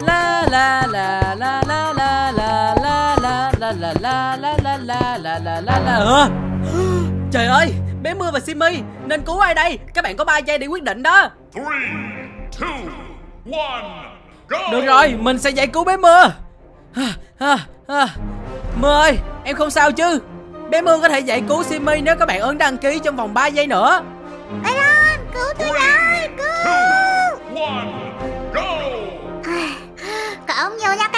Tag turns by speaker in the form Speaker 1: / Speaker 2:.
Speaker 1: La la la la la la la la la la la la la la la la la la la? Trời ơi, bé Mưa và Simmy Nên cứu ai đây? Các bạn có 3 giây để quyết định đó
Speaker 2: Three, two, one, go!
Speaker 1: Được rồi, mình sẽ giải cứu bé Mưa à, à, à. Mưa ơi, em không sao chứ Bé Mưa có thể giải cứu Simmy nếu các bạn ấn đăng ký trong vòng 3 giây nữa
Speaker 3: tôi ông vô giấc